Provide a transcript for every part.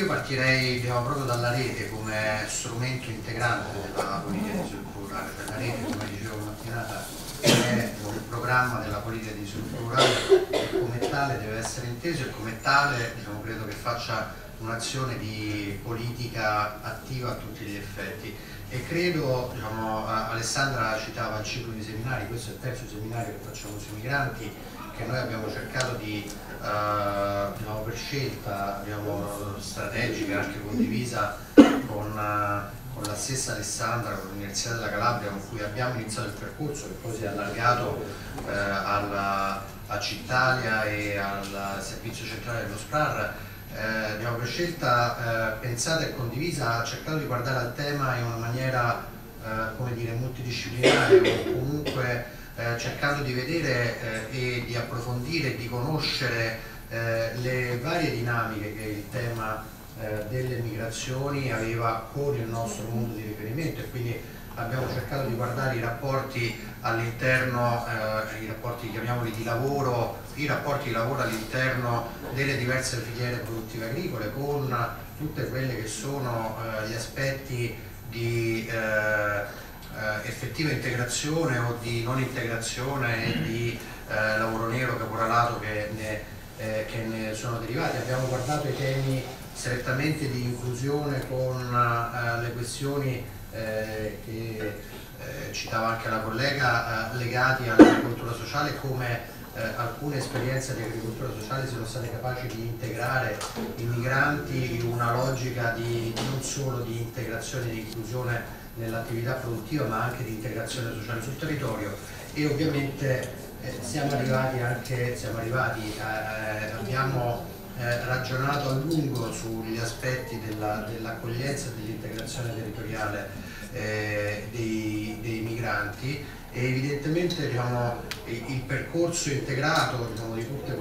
io partirei diciamo, proprio dalla rete come strumento integrante della politica di sviluppo rurale, la rete, come dicevo mattinata, è un programma della politica di sviluppo rurale e come tale deve essere inteso e come tale diciamo, credo che faccia un'azione di politica attiva a tutti gli effetti. E credo, diciamo, Alessandra citava il ciclo di seminari, questo è il terzo seminario che facciamo sui migranti che noi abbiamo cercato di, uh, diciamo, per scelta diciamo, strategica, anche condivisa con, uh, con, la stessa Alessandra, con l'Università della Calabria con cui abbiamo iniziato il percorso che poi si è allargato uh, alla, a Cittalia e al servizio centrale dello SPRAR. Eh, diciamo, per scelta eh, pensata e condivisa ha cercato di guardare al tema in una maniera eh, come dire, multidisciplinare o comunque eh, cercando di vedere eh, e di approfondire e di conoscere eh, le varie dinamiche che il tema eh, delle migrazioni aveva con il nostro mondo di riferimento. E quindi abbiamo cercato di guardare i rapporti all'interno, eh, i rapporti chiamiamoli di lavoro, i rapporti di lavoro all'interno delle diverse filiere produttive agricole con tutte quelle che sono gli aspetti di eh, effettiva integrazione o di non integrazione e di eh, lavoro nero, caporalato che ne, eh, che ne, sono derivati. Abbiamo guardato i temi strettamente di inclusione con eh, le questioni eh, che eh, citava anche la collega legati all'agricoltura sociale come eh, alcune esperienze di agricoltura sociale siano state capaci di integrare i migranti in una logica di, non solo di integrazione e di inclusione nell'attività produttiva ma anche di integrazione sociale sul territorio. E ovviamente eh, siamo arrivati anche, siamo arrivati, eh, abbiamo eh, ragionato a lungo sugli aspetti dell'accoglienza dell e dell'integrazione territoriale eh, dei, dei, migranti. E evidentemente diciamo, il percorso integrato diciamo, di tutti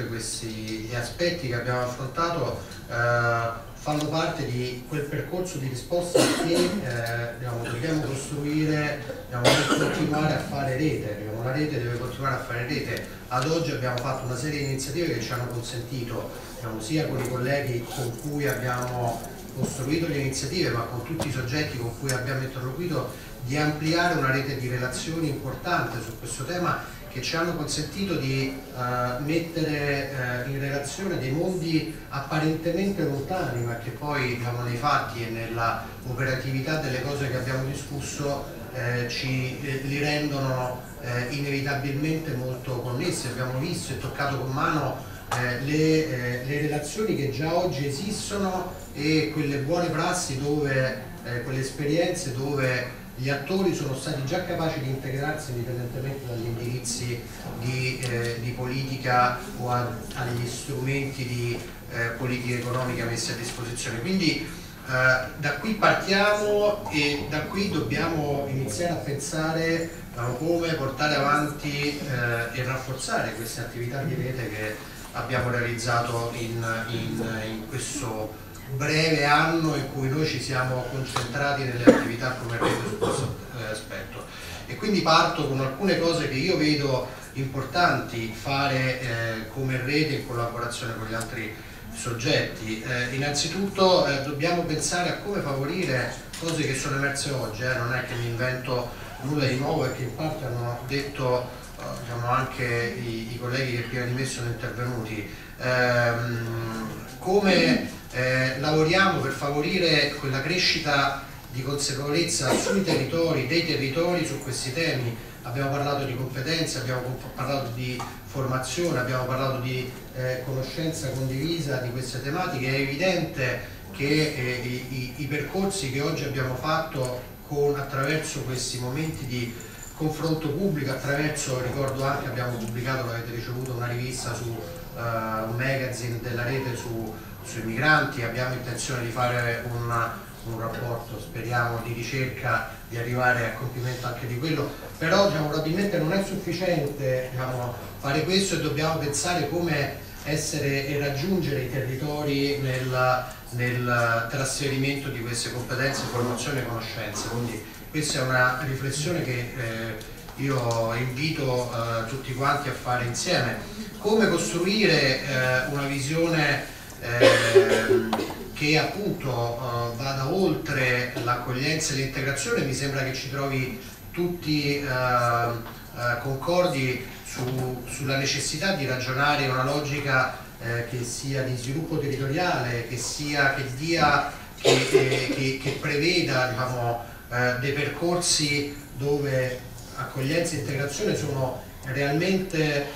eh, questi aspetti che abbiamo affrontato eh, fanno parte di quel percorso di risposta che eh, diciamo, dobbiamo costruire per continuare a fare rete, diciamo, la rete deve continuare a fare rete. Ad oggi abbiamo fatto una serie di iniziative che ci hanno consentito, diciamo, sia con i colleghi con cui abbiamo costruito le iniziative, ma con tutti i soggetti con cui abbiamo interloquito, di ampliare una rete di relazioni importante su questo tema che ci hanno consentito di uh, mettere uh, in relazione dei mondi apparentemente lontani ma che poi diciamo, nei fatti e nella operatività delle cose che abbiamo discusso eh, ci, eh, li rendono eh, inevitabilmente molto connessi. Abbiamo visto e toccato con mano eh, le, le, relazioni che già oggi esistono e quelle buone prassi dove, quelle esperienze dove gli attori sono stati già capaci di integrarsi indipendentemente dagli indirizzi di, eh, di politica o a, agli strumenti di eh, politica economica messi a disposizione. Quindi eh, da qui partiamo e da qui dobbiamo iniziare a pensare come portare avanti eh, e rafforzare queste attività di rete che abbiamo realizzato in, in, in questo breve anno in cui noi ci siamo concentrati nelle attività come rete su questo eh, aspetto e quindi parto con alcune cose che io vedo importanti fare eh, come rete in collaborazione con gli altri soggetti. Eh, innanzitutto eh, dobbiamo pensare a come favorire cose che sono emerse oggi, eh, non è che mi invento nulla di nuovo e che in parte hanno detto eh, diciamo anche i, i, colleghi che prima di me sono intervenuti. Ehm, come eh, lavoriamo per favorire quella crescita di consapevolezza sui territori, dei territori su questi temi. Abbiamo parlato di competenze, abbiamo parlato di formazione, abbiamo parlato di eh, conoscenza condivisa di queste tematiche. È evidente che eh, i, i, percorsi che oggi abbiamo fatto con, attraverso questi momenti di confronto pubblico, attraverso, ricordo anche, abbiamo pubblicato, avete ricevuto una rivista su uh, un magazine della rete su sui migranti, abbiamo intenzione di fare una, un rapporto, speriamo, di ricerca, di arrivare a compimento anche di quello, però diciamo, probabilmente non è sufficiente diciamo, fare questo e dobbiamo pensare come essere e raggiungere i territori nel, nel trasferimento di queste competenze, formazione e conoscenze. Quindi questa è una riflessione che eh, io invito eh, tutti quanti a fare insieme. Come costruire eh, una visione eh, che appunto eh, vada oltre l'accoglienza e l'integrazione, mi sembra che ci trovi tutti eh, eh, concordi su, sulla necessità di ragionare una logica eh, che sia di sviluppo territoriale, che, sia, che, dia, che, che, che preveda diciamo, dei percorsi dove accoglienza e integrazione sono realmente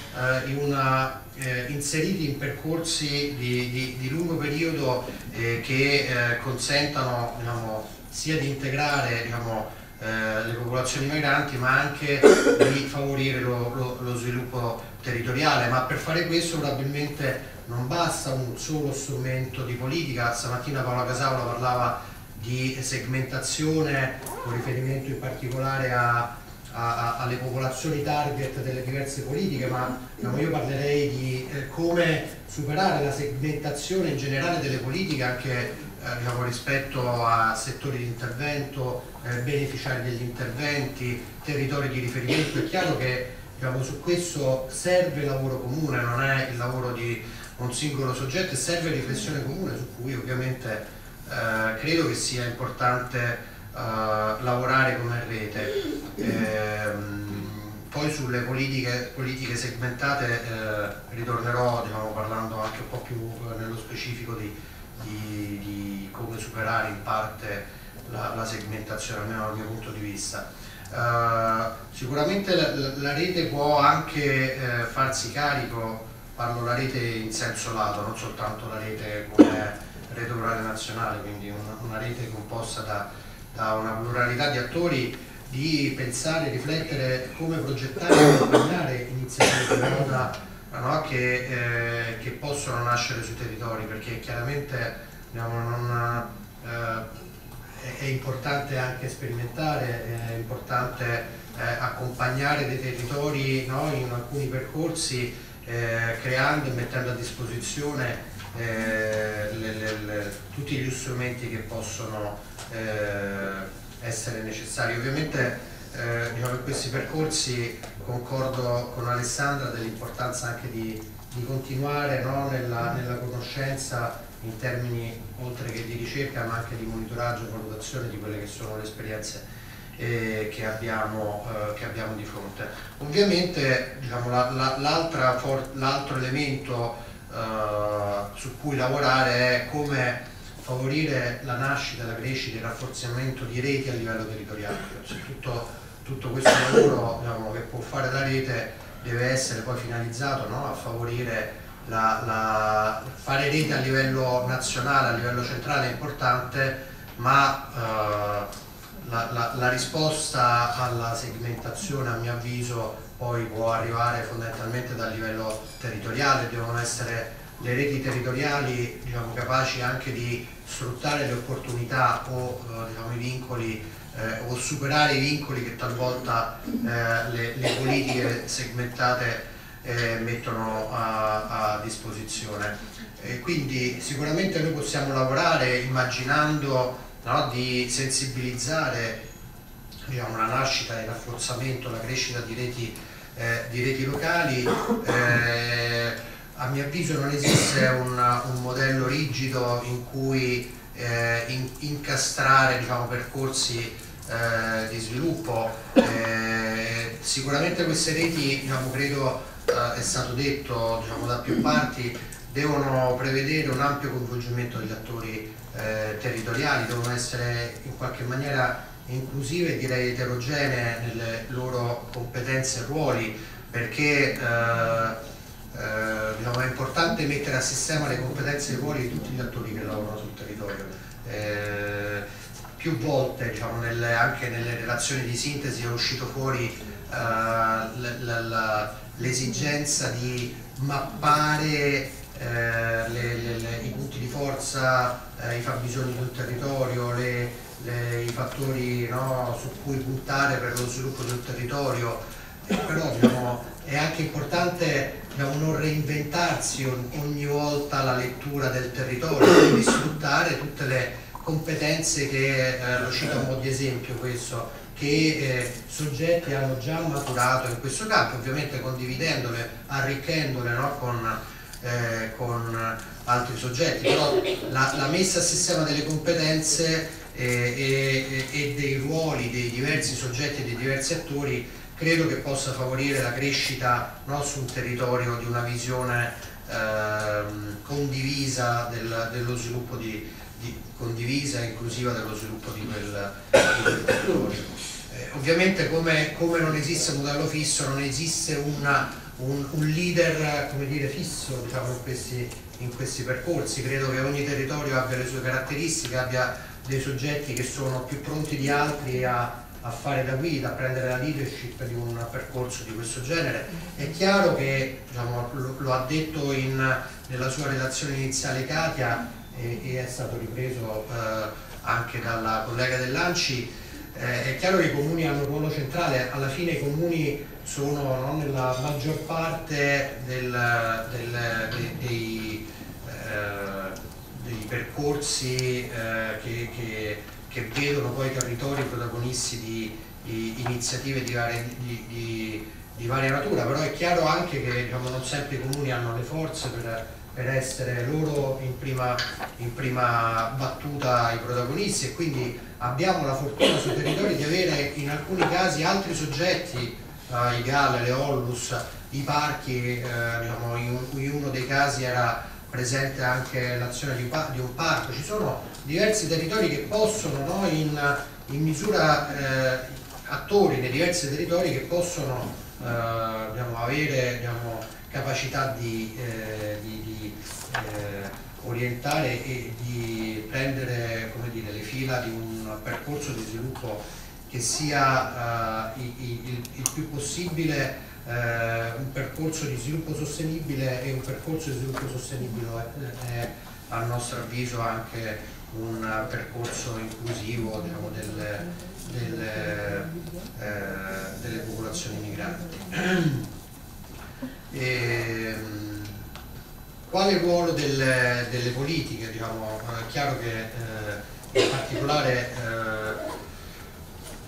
in una, inseriti in percorsi di, di, di lungo periodo che consentano diciamo, sia di integrare diciamo, eh, le popolazioni migranti ma anche di favorire lo, lo, lo, sviluppo territoriale. Ma per fare questo probabilmente non basta un solo strumento di politica. Stamattina Paola Casaula parlava di segmentazione con riferimento in particolare a, a, alle popolazioni target delle diverse politiche ma diciamo, io parlerei di eh, come superare la segmentazione in generale delle politiche anche eh, diciamo, rispetto a settori di intervento, eh, beneficiari degli interventi, territori di riferimento. È chiaro che diciamo, su questo serve lavoro comune, non è il lavoro di un singolo soggetto e serve riflessione comune su cui ovviamente eh, credo che sia importante lavorare come rete. Ehm, poi sulle politiche, politiche segmentate eh, ritornerò diciamo, parlando anche un po' più nello specifico di di, di come superare in parte la, la, segmentazione, almeno dal mio punto di vista. Uh, sicuramente la, la, rete può anche uh, farsi carico, parlo la rete in senso lato, non soltanto la rete come rete rurale nazionale, quindi una, una rete composta da, da, una pluralità di attori, di pensare, riflettere come progettare e accompagnare iniziative pilota no? che, eh, che, possono nascere sui territori perché chiaramente diciamo, non, eh, è importante anche sperimentare, è importante eh, accompagnare dei territori no? in alcuni percorsi eh, creando e mettendo a disposizione eh, le, le, le, tutti gli strumenti che possono eh, essere necessari. Ovviamente eh, diciamo, in questi percorsi concordo con Alessandra dell'importanza anche di, di continuare no, nella, nella, conoscenza in termini oltre che di ricerca ma anche di monitoraggio e valutazione di quelle che sono le esperienze eh, che, abbiamo, eh, che, abbiamo, di fronte. Ovviamente diciamo, l'altro la, elemento eh, su cui lavorare è come favorire la nascita, la crescita e il rafforzamento di reti a livello territoriale. Cioè, tutto, tutto, questo lavoro diciamo, che può fare la rete deve essere poi finalizzato no? a favorire la, la, fare rete a livello nazionale, a livello centrale è importante, ma eh, la, la, la, risposta alla segmentazione a mio avviso poi può arrivare fondamentalmente dal livello territoriale, devono essere le reti territoriali diciamo, capaci anche di sfruttare le opportunità o eh, diciamo, i vincoli eh, o superare i vincoli che talvolta eh, le, le, politiche segmentate eh, mettono a, a disposizione. E quindi sicuramente noi possiamo lavorare immaginando no, di sensibilizzare diciamo, la nascita, il rafforzamento, la crescita di reti, eh, di reti locali eh, a mio avviso non esiste un, un modello rigido in cui eh, in, incastrare diciamo, percorsi eh, di sviluppo. Eh, sicuramente queste reti, diciamo, credo eh, è stato detto diciamo, da più parti, devono prevedere un ampio coinvolgimento degli attori territoriali, devono essere in qualche maniera inclusive direi eterogenee nelle loro competenze e ruoli perché eh, eh, diciamo, è importante mettere a sistema le competenze e i ruoli di tutti gli attori che lavorano sul territorio. Eh, più volte diciamo, nelle, anche nelle relazioni di sintesi è uscito fuori eh, l'esigenza di mappare eh, le, le, i punti di forza, eh, i fabbisogni del territorio, le, i fattori no, su cui puntare per lo sviluppo del territorio, però diciamo, è anche importante diciamo, non reinventarsi ogni volta la lettura del territorio, quindi sfruttare tutte le competenze che, eh, lo cito un po' di esempio questo, che eh, soggetti hanno già maturato in questo campo, ovviamente condividendole, arricchendole no, con, eh, con altri soggetti, però la, la, messa a sistema delle competenze eh, e, e, dei ruoli dei diversi soggetti e dei diversi attori credo che possa favorire la crescita no, su un territorio di una visione eh, condivisa del, dello sviluppo di, di, condivisa e inclusiva dello sviluppo di quel, di quel territorio. Eh, ovviamente come, come, non esiste un modello fisso non esiste una, un, un, leader dire, fisso diciamo, in, questi, in questi percorsi, credo che ogni territorio abbia le sue caratteristiche, abbia dei soggetti che sono più pronti di altri a, a fare da guida, a prendere la leadership di un percorso di questo genere. È chiaro che, diciamo, lo, lo, ha detto in, nella sua relazione iniziale Katia e, e è stato ripreso eh, anche dalla collega dell'Anci, eh, è chiaro che i comuni hanno un ruolo centrale, alla fine i comuni sono no, nella maggior parte del, del, dei, dei, eh, dei, percorsi eh, che, che, che, vedono poi i territori protagonisti di, di iniziative di varia, di, di varia, natura, però è chiaro anche che diciamo, non sempre i comuni hanno le forze per, per essere loro in prima, in prima battuta i protagonisti. E quindi abbiamo la fortuna sui territori di avere in alcuni casi altri soggetti uh, i GAL, le Ollus, i parchi, eh, diciamo, in, uno dei casi era presente anche l'azione di, di, un parco, ci sono diversi territori che possono no, in, in, misura eh, attori nei diversi territori che possono eh, diciamo, avere diciamo, capacità di, eh, di, di eh, orientare e di prendere dire, le fila di un percorso di sviluppo che sia uh, il, il, più possibile un percorso di sviluppo sostenibile e un percorso di sviluppo sostenibile è, è a nostro avviso anche un percorso inclusivo diciamo, delle, delle, eh, delle, popolazioni migranti. E, ehm, quale ruolo delle, delle politiche? Diciamo, è chiaro che eh, in particolare eh,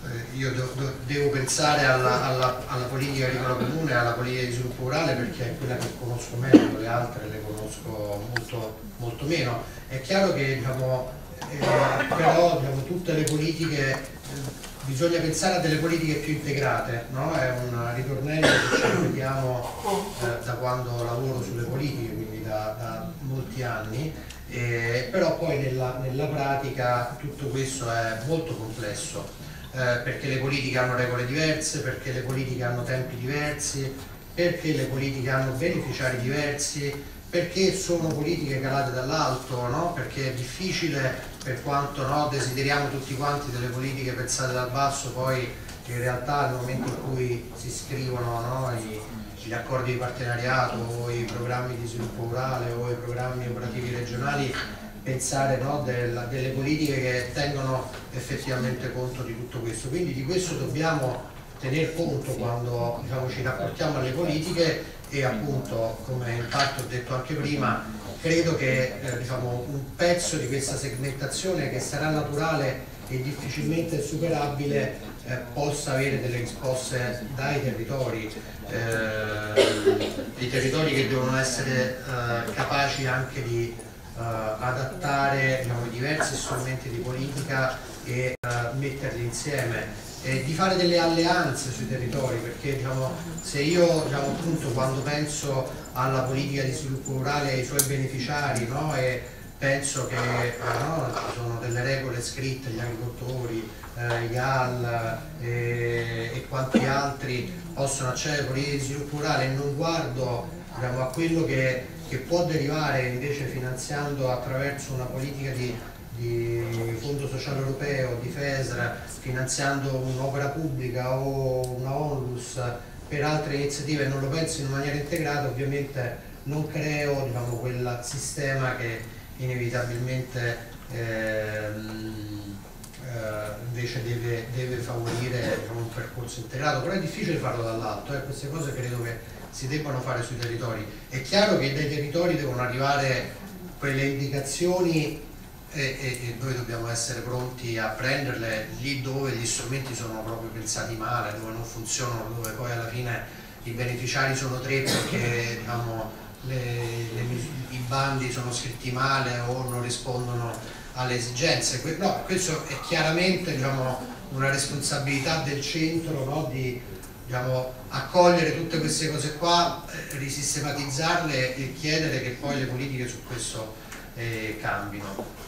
eh, io do, do, devo pensare alla, alla, alla, politica agricola comune, alla politica di sviluppo rurale perché è quella che conosco meglio, le altre le conosco molto, molto meno. È chiaro che diciamo, eh, però diciamo, tutte le politiche, eh, bisogna pensare a delle politiche più integrate, no? è un ritornello che ci ripetiamo eh, da quando lavoro sulle politiche, quindi da, da molti anni, eh, però poi nella, nella pratica tutto questo è molto complesso perché le politiche hanno regole diverse, perché le politiche hanno tempi diversi, perché le politiche hanno beneficiari diversi, perché sono politiche calate dall'alto, no? perché è difficile per quanto no, desideriamo tutti quanti delle politiche pensate dal basso, poi in realtà nel momento in cui si scrivono no, i, gli accordi di partenariato o i programmi di sviluppo rurale o i programmi operativi regionali pensare no, del, delle politiche che tengono effettivamente conto di tutto questo. Quindi di questo dobbiamo tener conto quando diciamo, ci rapportiamo alle politiche e appunto, come in parte ho detto anche prima, credo che eh, diciamo, un pezzo di questa segmentazione che sarà naturale e difficilmente superabile eh, possa avere delle risposte dai territori, eh, i territori che devono essere eh, capaci anche di adattare diciamo, diversi strumenti di politica e uh, metterli insieme e di fare delle alleanze sui territori perché diciamo, se io diciamo, appunto, quando penso alla politica di sviluppo rurale e ai suoi beneficiari no, e penso che eh, no, ci sono delle regole scritte, gli agricoltori, eh, i GAL eh, e quanti altri possono accedere alla politica di sviluppo rurale e non guardo diciamo, a quello che che può derivare invece finanziando attraverso una politica di, di Fondo Sociale Europeo, di FESR, finanziando un'opera pubblica o una onlus per altre iniziative non lo penso in maniera integrata, ovviamente non creo diciamo, quel sistema che inevitabilmente eh, invece deve, deve favorire diciamo, un percorso integrato, però è difficile farlo dall'alto, eh? queste cose credo che si debbano fare sui territori. È chiaro che dai territori devono arrivare quelle indicazioni e, e, e, noi dobbiamo essere pronti a prenderle lì dove gli strumenti sono proprio pensati male, dove non funzionano, dove poi alla fine i beneficiari sono tre perché diciamo, le, le, i bandi sono scritti male o non rispondono alle esigenze. No, questo è chiaramente diciamo, una responsabilità del centro no? di diciamo, accogliere tutte queste cose qua, eh, risistematizzarle e chiedere che poi le politiche su questo eh, cambino.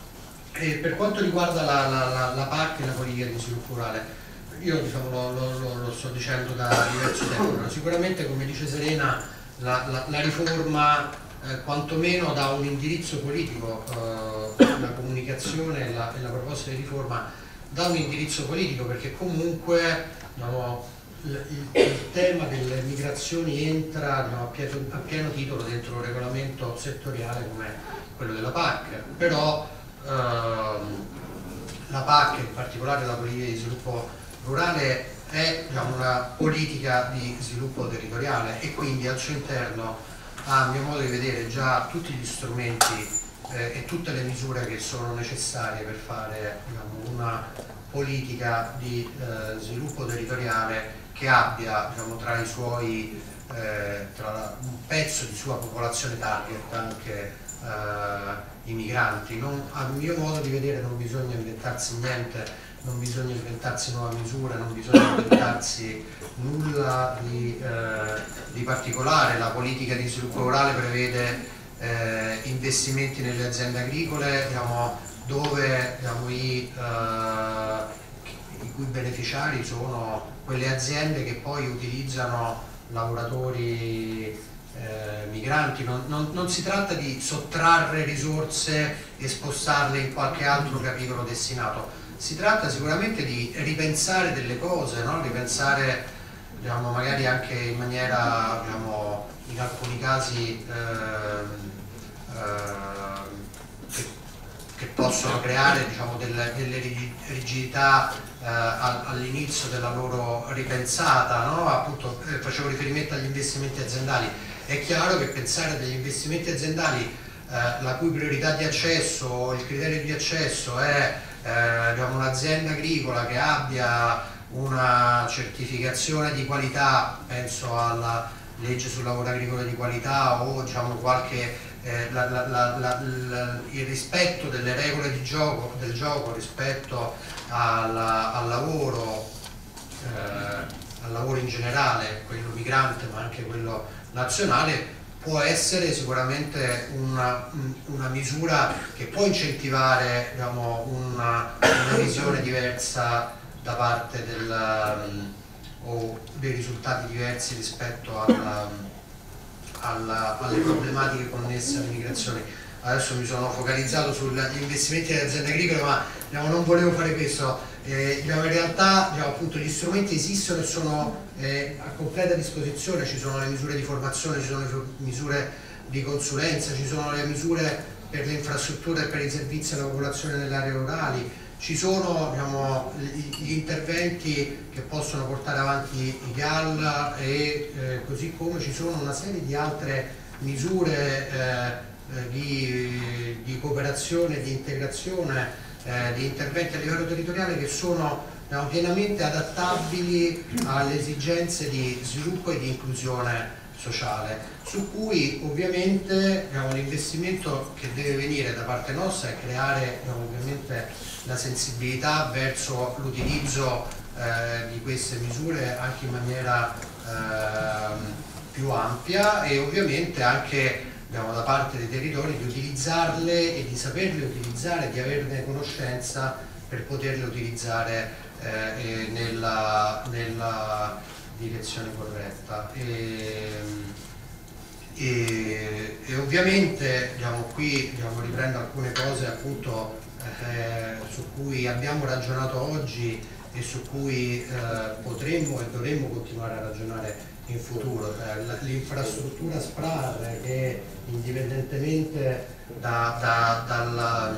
E per quanto riguarda la, la, la, la PAC e la politica di sviluppo rurale, io diciamo, lo, lo, lo, sto dicendo da diverso tempo, sicuramente come dice Serena la, riforma eh, quantomeno dà un indirizzo politico, eh, la comunicazione e la, e la, proposta di riforma dà un indirizzo politico perché comunque diciamo, il, il, tema delle migrazioni entra diciamo, a, pieno, a, pieno, titolo dentro un regolamento settoriale come quello della PAC, però ehm, la PAC, in particolare la politica di sviluppo rurale, è diciamo, una politica di sviluppo territoriale e quindi al suo interno a mio modo di vedere già tutti gli strumenti eh, e tutte le misure che sono necessarie per fare diciamo, una politica di eh, sviluppo territoriale che abbia diciamo, tra i suoi eh, tra un pezzo di sua popolazione target anche eh, i migranti. Non, a mio modo di vedere non bisogna inventarsi niente, non bisogna inventarsi nuove misure, non bisogna inventarsi nulla di, eh, di particolare. La politica di sviluppo rurale prevede eh, investimenti nelle aziende agricole diciamo, dove diciamo, i, eh, i cui beneficiari sono quelle aziende che poi utilizzano lavoratori eh, migranti, non, non, non, si tratta di sottrarre risorse e spostarle in qualche altro capitolo destinato, si tratta sicuramente di ripensare delle cose, no? ripensare diciamo, magari anche in maniera, diciamo, in alcuni casi eh, eh, che, che, possono creare diciamo, delle, delle, rigidità eh, all'inizio della loro ripensata, no? appunto eh, facevo riferimento agli investimenti aziendali è chiaro che pensare degli investimenti aziendali eh, la cui priorità di accesso, il criterio di accesso è eh, diciamo, un'azienda agricola che abbia una certificazione di qualità, penso alla legge sul lavoro agricolo di qualità o diciamo, qualche, eh, la, la, la, il rispetto delle regole di gioco, del gioco rispetto al, al lavoro, eh, al lavoro in generale, quello migrante ma anche quello nazionale può essere sicuramente una, una misura che può incentivare diciamo, una, una, visione diversa da parte del, um, o dei risultati diversi rispetto alla, alla, alle problematiche connesse all'immigrazione. Adesso mi sono focalizzato sugli investimenti delle aziende agricole, ma diciamo, non volevo fare questo eh, in realtà diciamo, appunto, gli strumenti esistono e sono eh, a completa disposizione, ci sono le misure di formazione, ci sono le misure di consulenza, ci sono le misure per le infrastrutture e per i servizi alla popolazione nelle aree rurali, ci sono diciamo, gli interventi che possono portare avanti i GAL e eh, così come ci sono una serie di altre misure eh, eh, di, di cooperazione di integrazione eh, di interventi a livello territoriale che sono no, pienamente adattabili alle esigenze di sviluppo e di inclusione sociale, su cui ovviamente diciamo, l'investimento che deve venire da parte nostra è creare diciamo, ovviamente la sensibilità verso l'utilizzo eh, di queste misure anche in maniera eh, più ampia e ovviamente anche abbiamo da parte dei territori di utilizzarle e di saperle utilizzare, di averne conoscenza per poterle utilizzare eh, nella, nella, direzione corretta. E, e, e ovviamente diciamo, qui diciamo, riprendo alcune cose appunto eh, su cui abbiamo ragionato oggi e su cui eh, potremmo e dovremmo continuare a ragionare in futuro. Eh, l'infrastruttura SPRAR che indipendentemente da, da, dalla,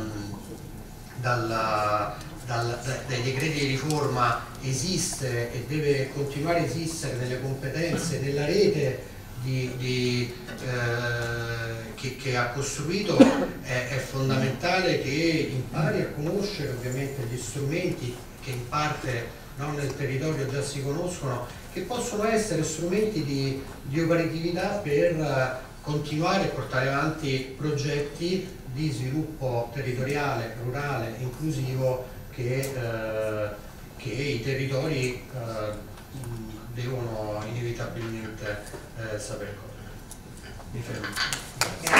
dalla, dal, dai decreti di riforma esiste e deve continuare a esistere nelle competenze della rete di, di, eh, che, che, ha costruito è, è, fondamentale che impari a conoscere ovviamente gli strumenti che in parte non nel territorio già si conoscono che possono essere strumenti di, di operatività per continuare a portare avanti progetti di sviluppo territoriale, rurale, inclusivo che, eh, che i territori eh, devono inevitabilmente eh, saper cogliere. Mi fermo.